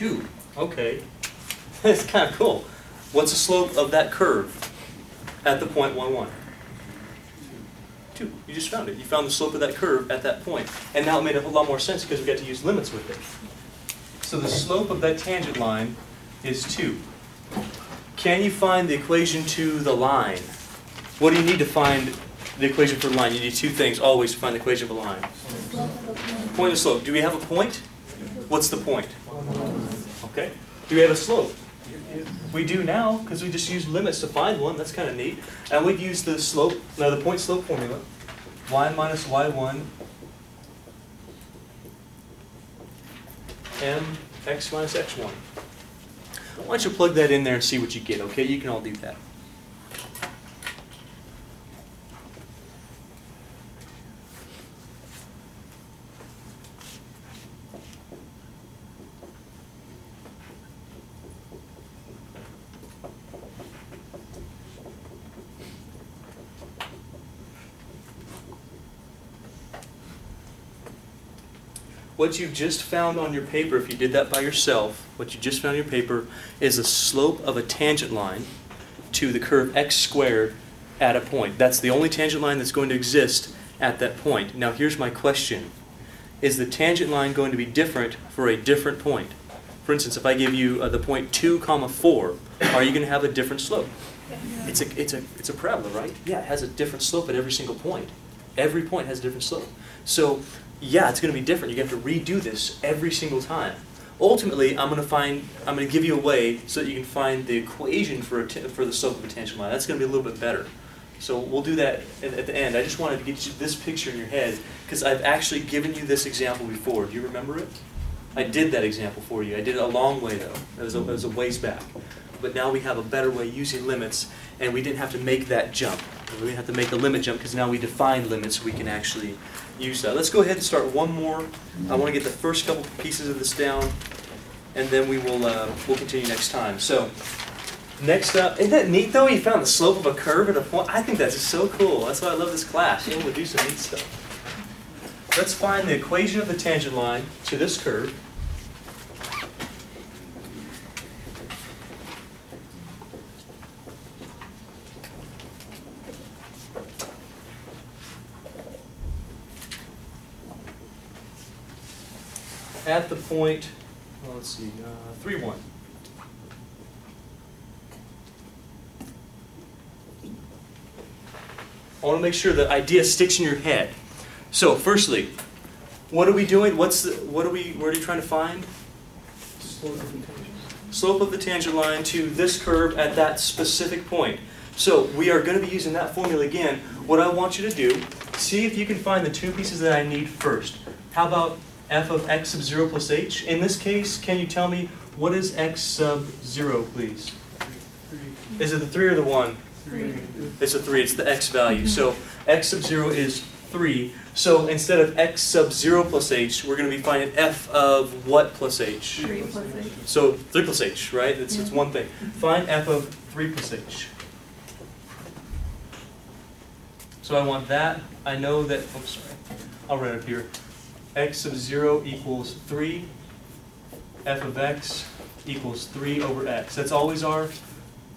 2. Okay. That's kind of cool. What's the slope of that curve at the point 1, 1? 2. You just found it. You found the slope of that curve at that point. And now it made a whole lot more sense because we got to use limits with it. So the slope of that tangent line is 2. Can you find the equation to the line? What do you need to find the equation for the line? You need two things always to find the equation of a line. Point and slope. Do we have a point? What's the point? Okay. Do we have a slope? We do now because we just use limits to find one. That's kind of neat. And we'd use the slope, now the point slope formula. y minus y1 m x minus x1. Why don't you plug that in there and see what you get, okay? You can all do that. What you just found on your paper, if you did that by yourself, what you just found on your paper is the slope of a tangent line to the curve x squared at a point. That's the only tangent line that's going to exist at that point. Now here's my question. Is the tangent line going to be different for a different point? For instance, if I give you uh, the point 2 comma 4, are you going to have a different slope? It's a, it's, a, it's a parabola, right? Yeah, it has a different slope at every single point. Every point has a different slope. So yeah, it's going to be different. You have to redo this every single time. Ultimately, I'm going to find, I'm going to give you a way so that you can find the equation for, for the slope of a tangent line. That's going to be a little bit better. So we'll do that at, at the end. I just wanted to get you this picture in your head because I've actually given you this example before. Do you remember it? I did that example for you. I did it a long way though. It was a, it was a ways back. But now we have a better way using limits and we didn't have to make that jump. We have to make the limit jump because now we define limits we can actually use that. Let's go ahead and start one more. I want to get the first couple pieces of this down, and then we will uh, we'll continue next time. So next up, isn't that neat though? You found the slope of a curve at a point. I think that's so cool. That's why I love this class. You're able to do some neat stuff. Let's find the equation of the tangent line to this curve. At the point, well, let's see, uh, 3, 1. I want to make sure the idea sticks in your head. So, firstly, what are we doing? What's the, what are we, what are you trying to find? Slope of the tangent line to this curve at that specific point. So we are going to be using that formula again. What I want you to do, see if you can find the two pieces that I need first. How about f of x sub 0 plus h. In this case, can you tell me what is x sub 0, please? Is it the 3 or the 1? 3. It's a 3. It's the x value. So x sub 0 is 3. So instead of x sub 0 plus h, we're going to be finding f of what plus h? 3 plus h. So 3 plus h, right? It's, it's one thing. Find f of 3 plus h. So I want that. I know that, oops, sorry. I'll write it up here x sub 0 equals 3, f of x equals 3 over x. That's always our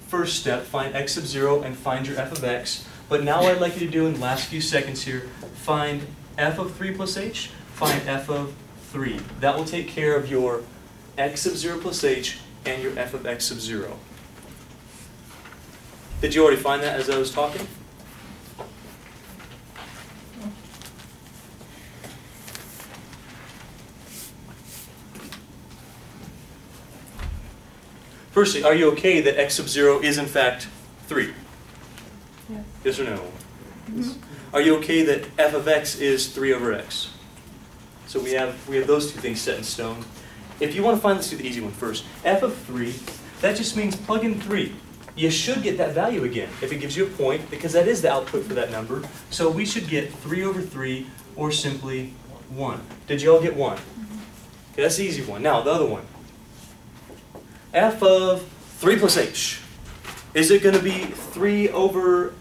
first step, find x sub 0 and find your f of x. But now what I'd like you to do in the last few seconds here, find f of 3 plus h, find f of 3. That will take care of your x sub 0 plus h and your f of x sub 0. Did you already find that as I was talking? Firstly, are you okay that x sub 0 is in fact 3? Yes. Yes or no? Yes. Are you okay that f of x is 3 over x? So we have, we have those two things set in stone. If you want to find, let's do the easy one first. f of 3, that just means plug in 3. You should get that value again if it gives you a point, because that is the output for that number. So we should get 3 over 3, or simply 1. Did you all get 1? Mm-hmm. Okay, that's the easy one. Now, the other one f of 3 plus h. Is it going to be 3 over,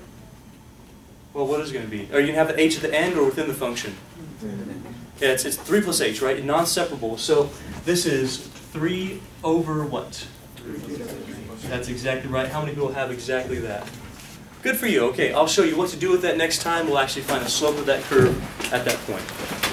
well, what is it going to be? Are you going to have the h at the end or within the function? Yeah, it's, it's 3 plus h, right? Non-separable. So this is 3 over what? That's exactly right. How many people have exactly that? Good for you. Okay, I'll show you what to do with that next time. We'll actually find the slope of that curve at that point.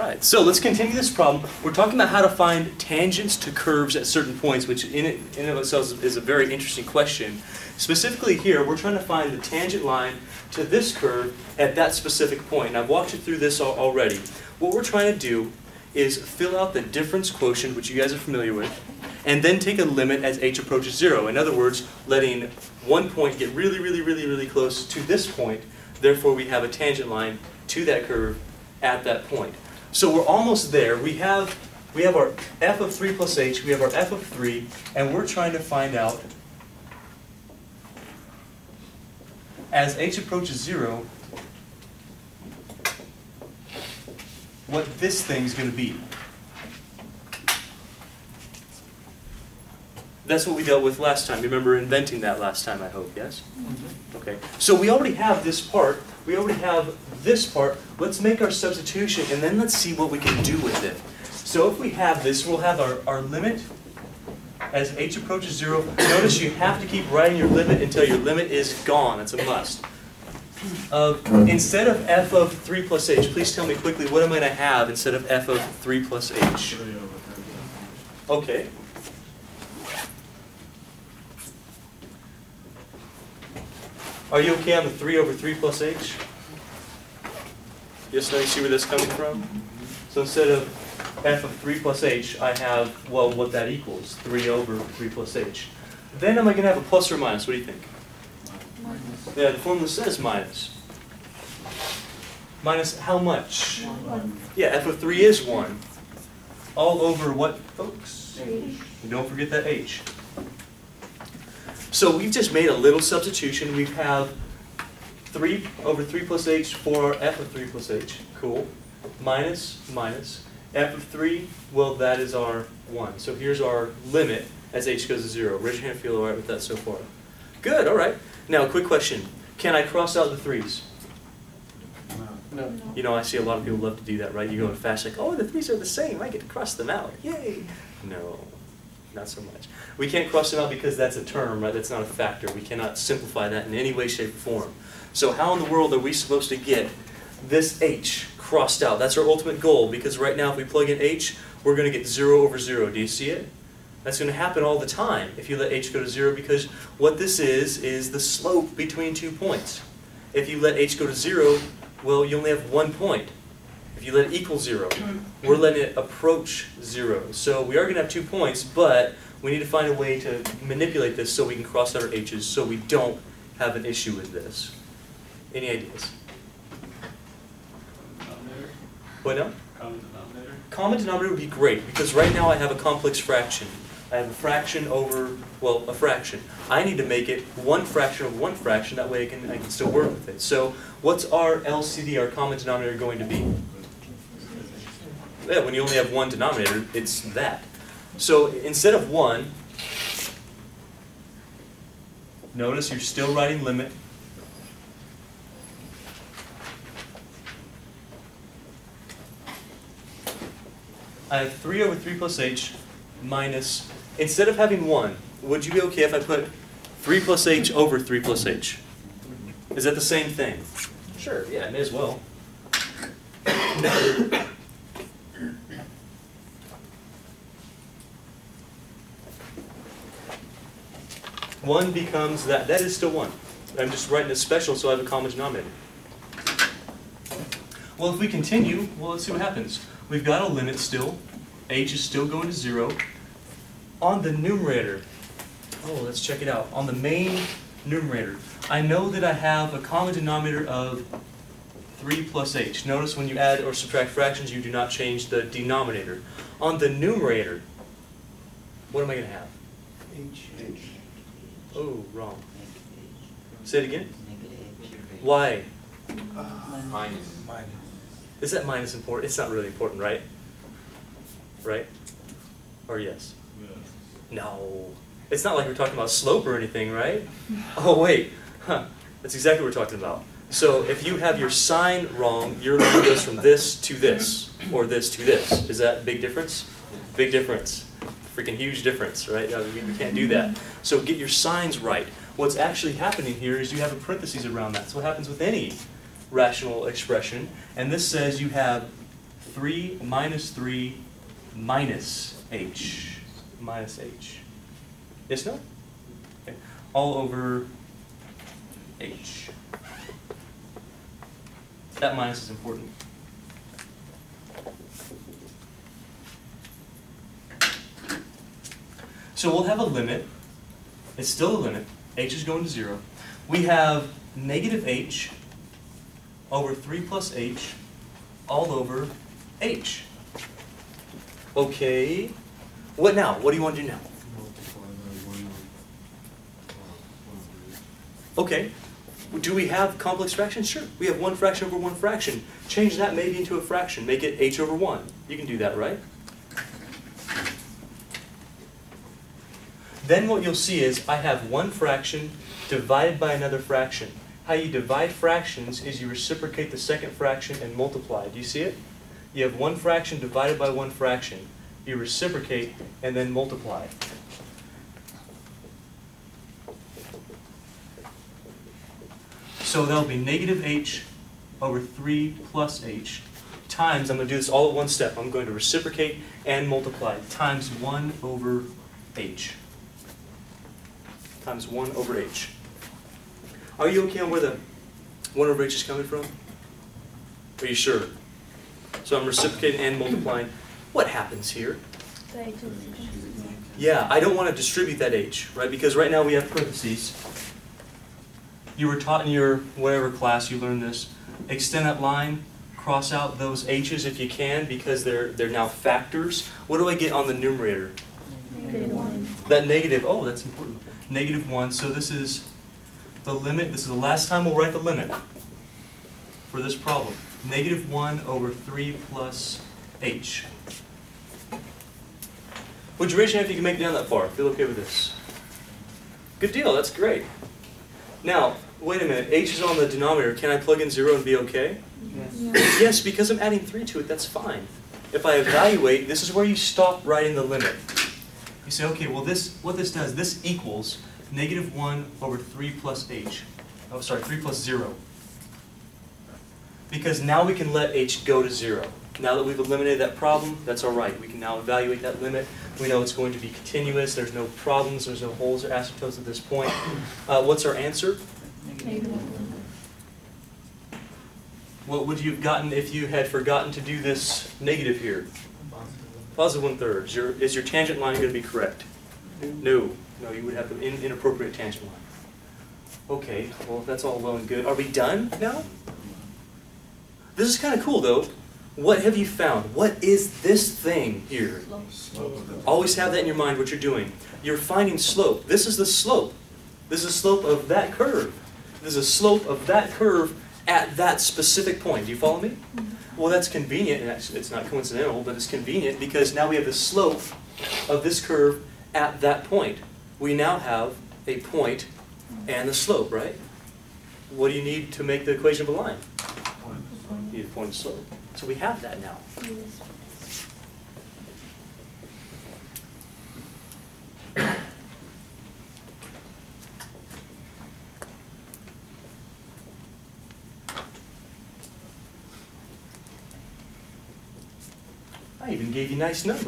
Right, so let's continue this problem. We're talking about how to find tangents to curves at certain points, which in, and of itself is a very interesting question. Specifically here, we're trying to find the tangent line to this curve at that specific point. And I've walked you through this al already. What we're trying to do is fill out the difference quotient, which you guys are familiar with, and then take a limit as h approaches zero. In other words, letting one point get really, really, really, really close to this point. Therefore, we have a tangent line to that curve at that point. So we're almost there. We have, we have our f of 3 plus h, we have our f of 3, and we're trying to find out, as h approaches 0, what this thing's going to be. That's what we dealt with last time. You remember inventing that last time, I hope, yes? Okay. So we already have this part. We already have this part. Let's make our substitution, and then let's see what we can do with it. So if we have this, we'll have our, our limit as h approaches 0. Notice you have to keep writing your limit until your limit is gone. That's a must. Of, instead of f of 3 plus h, please tell me quickly, what am I going to have instead of f of 3 plus h? Okay. Are you okay on the 3 over 3 plus h? Yes, now you see where that's coming from? So instead of f of 3 plus h, I have, well, what that equals, 3 over 3 plus h. Then am I going to have a plus or minus? What do you think? Minus. Yeah, the formula says minus. Minus how much? One. Yeah, f of 3 is 1. All over what, folks? H. Don't forget that h. So we've just made a little substitution. We have 3 over 3 plus h for f of 3 plus h. Cool. Minus, minus. f of 3, well, that is our 1. So here's our limit as h goes to 0. Raise your hand if you feel all right with that so far. Good, all right. Now, quick question. Can I cross out the 3's? No. You know, I see a lot of people love to do that, right? You go fast, like, oh, the 3's are the same. I get to cross them out. Yay. No not so much. We can't cross them out because that's a term, right? That's not a factor. We cannot simplify that in any way, shape, or form. So how in the world are we supposed to get this h crossed out? That's our ultimate goal because right now if we plug in h, we're going to get 0 over 0. Do you see it? That's going to happen all the time if you let h go to 0 because what this is, is the slope between two points. If you let h go to 0, well, you only have one point. If you let it equal zero, mm-hmm. we're letting it approach zero. So we are going to have two points, but we need to find a way to manipulate this so we can cross out our h's so we don't have an issue with this. Any ideas? What now? Common denominator? Common denominator would be great, because right now I have a complex fraction. I have a fraction over, well, a fraction. I need to make it one fraction of one fraction, that way I can, I can still work with it. So what's our LCD, our common denominator, going to be? Yeah, when you only have one denominator, it's that. So instead of 1, notice you're still writing limit. I have 3 over 3 plus h minus, instead of having 1, would you be okay if I put 3 plus h over 3 plus h? Is that the same thing? Sure, yeah, may as well. 1 becomes that. That is still 1. I'm just writing a special so I have a common denominator. Well, if we continue, well, let's see what happens. We've got a limit still. h is still going to 0. On the numerator, oh, let's check it out. On the main numerator, I know that I have a common denominator of 3 plus h. Notice when you add or subtract fractions, you do not change the denominator. On the numerator, what am I going to have? H. H. Oh, wrong. Say it again. Why? Uh, minus. Minus. Is that minus important? It's not really important, right? Right? Or yes? No. It's not like we're talking about slope or anything, right? Oh, wait. Huh. That's exactly what we're talking about. So if you have your sign wrong, your line goes from this to this, or this to this. Is that a big difference? Big difference. Freaking huge difference, right? We can't do that. So get your signs right. What's actually happening here is you have a parentheses around that. That's what happens with any rational expression. And this says you have 3 minus 3 minus h. Minus h. Yes, no? Okay. All over h. That minus is important. So we'll have a limit. It's still a limit. h is going to 0. We have negative h over 3 plus h all over h. Okay. What now? What do you want to do now? Okay. Do we have complex fractions? Sure. We have one fraction over one fraction. Change that maybe into a fraction. Make it h over 1. You can do that, right? Then what you'll see is I have one fraction divided by another fraction. How you divide fractions is you reciprocate the second fraction and multiply. Do you see it? You have one fraction divided by one fraction. You reciprocate and then multiply. So that'll be negative h over 3 plus h times, I'm going to do this all at one step. I'm going to reciprocate and multiply times 1 over h. Times 1 over h. Are you okay on where the 1 over h is coming from? Are you sure? So I'm reciprocating and multiplying. What happens here? Yeah, I don't want to distribute that h, right? Because right now we have parentheses. You were taught in your whatever class you learned this. Extend that line, cross out those h's if you can because they're they're now factors. What do I get on the numerator? That negative, oh, that's important. Negative 1, so this is the limit, this is the last time we'll write the limit for this problem. Negative 1 over 3 plus h. Would you raise your hand if you can make it down that far? Feel okay with this? Good deal, that's great. Now, wait a minute, h is on the denominator. Can I plug in 0 and be okay? Yes, because I'm adding 3 to it, that's fine. If I evaluate, this is where you stop writing the limit. You say, okay, well, this what this does, this equals negative 1 over 3 plus h. Oh, sorry, 3 plus 0. Because now we can let h go to 0. Now that we've eliminated that problem, that's all right. We can now evaluate that limit. We know it's going to be continuous. There's no problems. There's no holes or asymptotes at this point. Uh, what's our answer? What would you have gotten if you had forgotten to do this negative here? One third. Is your, is your tangent line going to be correct? No. No, you would have an in- inappropriate tangent line. Okay, well, that's all well and good. Are we done now? This is kind of cool, though. What have you found? What is this thing here? Always have that in your mind, what you're doing. You're finding slope. This is the slope. This is the slope of that curve. This is a slope of that curve at that specific point. Do you follow me? Well, that's convenient, and it's- not coincidental, but it's convenient because now we have the slope of this curve at that point. We now have a point and the slope, right? What do you need to make the equation of a line? You need a point and slope. So we have that now. Even gave you nice numbers.